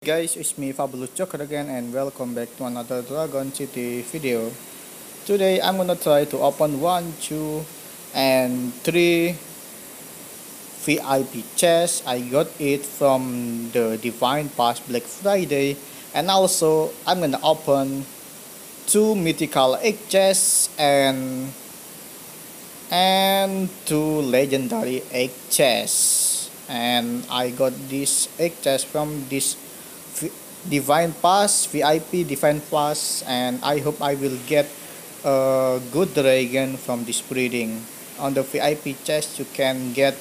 guys, it's me Fabulous Joker again and welcome back to another Dragon City video. Today I'm gonna try to open 1, 2 and 3 VIP chests. I got it from the Divine Pass Black Friday and also I'm gonna open 2 mythical egg chests and and 2 legendary egg chests and I got this egg chest from this Divine Pass, VIP Divine Pass, and I hope I will get a good dragon from this breeding. On the VIP chest, you can get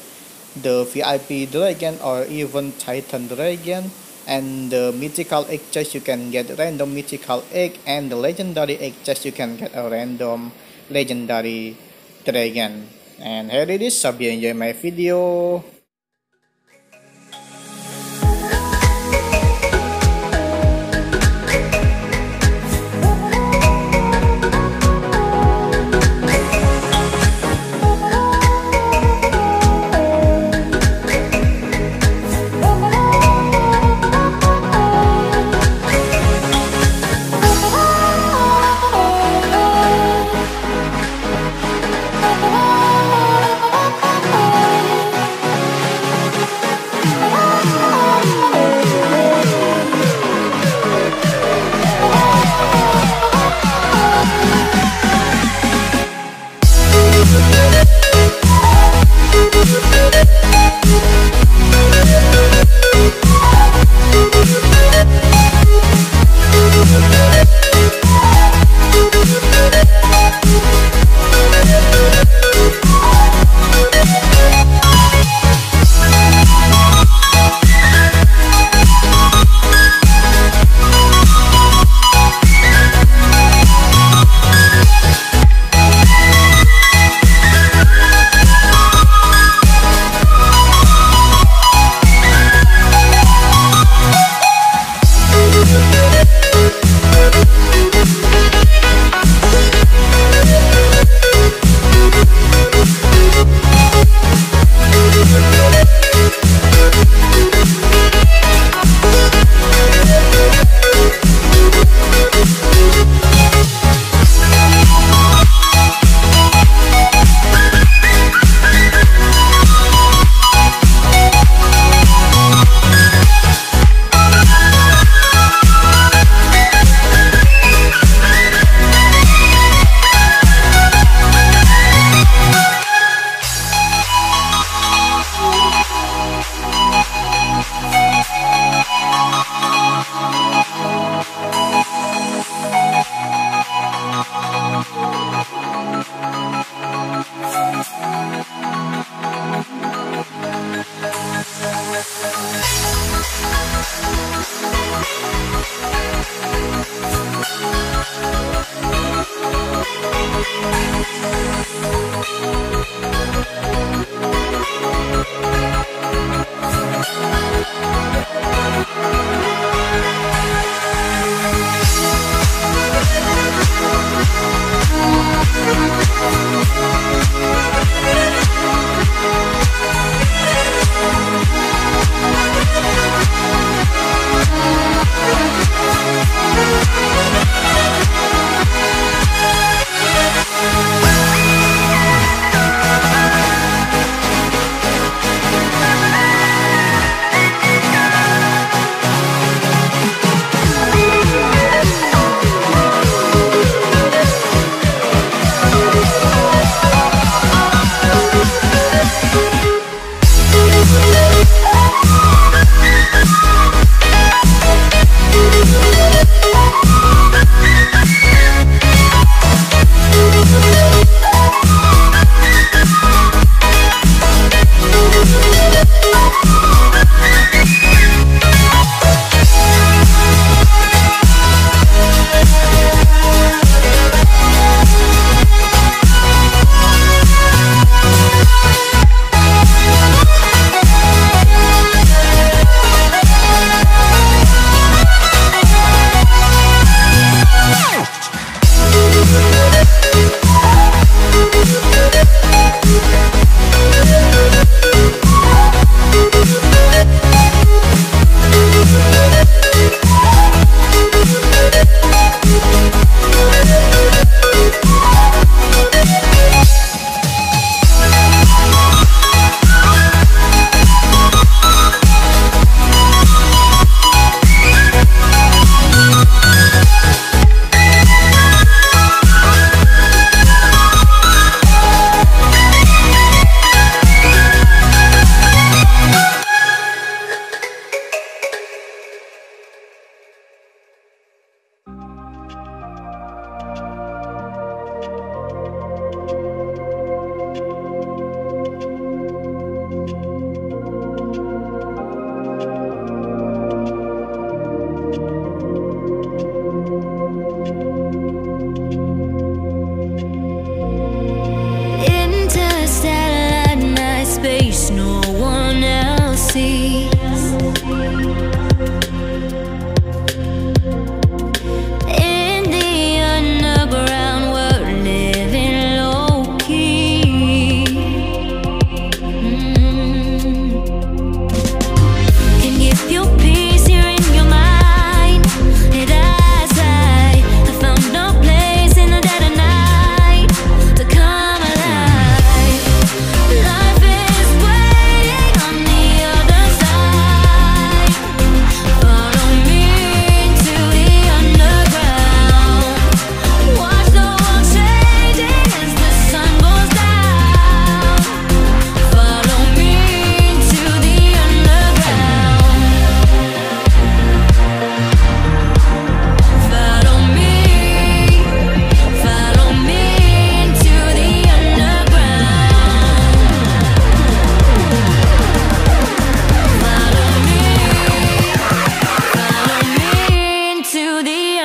the VIP dragon or even Titan dragon. And the mythical egg chest, you can get random mythical egg, and the legendary egg chest, you can get a random legendary dragon. And here it is. Hope you enjoy my video. Música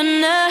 Rihanna.